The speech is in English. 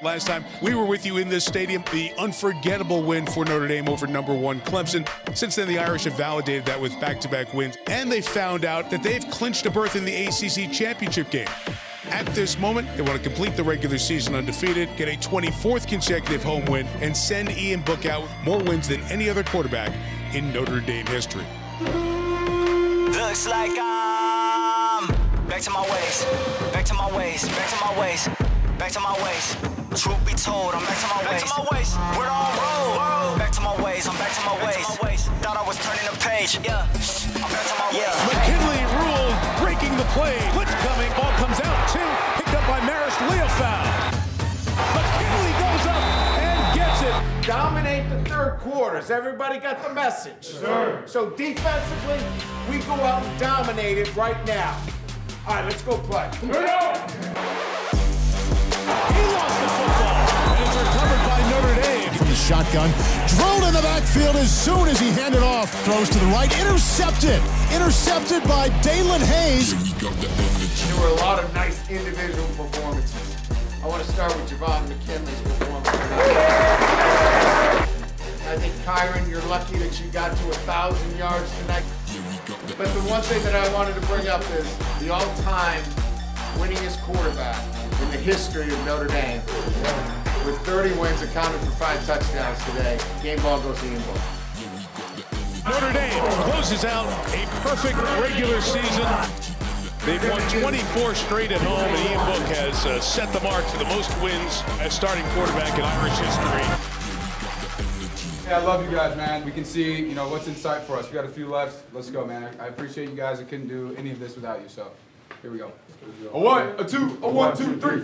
Last time we were with you in this stadium, the unforgettable win for Notre Dame over number one Clemson. Since then, the Irish have validated that with back to back wins, and they found out that they've clinched a berth in the ACC championship game. At this moment, they want to complete the regular season undefeated, get a 24th consecutive home win, and send Ian Book out with more wins than any other quarterback in Notre Dame history. Looks like I'm back to my ways, back to my ways, back to my ways, back to my ways. Truth be told, I'm back to my ways. Back to my ways. We're on road. Back to my ways. I'm back to my ways. Thought I was turning the page. Yeah. I'm back to my ways. McKinley ruled, breaking the play. Blitz coming. Ball comes out. Two. Picked up by Marist. Liufau. McKinley goes up and gets it. Dominate the third quarters. Everybody got the message. Sure. So defensively, we go out and dominate it right now. All right, let's go play. He shotgun, drilled in the backfield as soon as he handed off. Throws to the right, intercepted. Intercepted by Daelin Hayes. There were a lot of nice individual performances. I want to start with Javon McKinley's performance. I think Kyren, you're lucky that you got to a thousand yards tonight. But the one thing that I wanted to bring up is the all-time winningest quarterback in the history of Notre Dame. With 30 wins accounted for five touchdowns today. Game ball goes to Ian Book. Notre Dame closes out a perfect regular season. They've won 24 straight at home, and Ian Book has uh, set the mark for the most wins as starting quarterback in Irish history. Yeah, I love you guys, man. We can see, you know, what's in sight for us. We got a few left. Let's go, man. I, I appreciate you guys. I couldn't do any of this without you, so here we go. A one, a two, a one, two, three.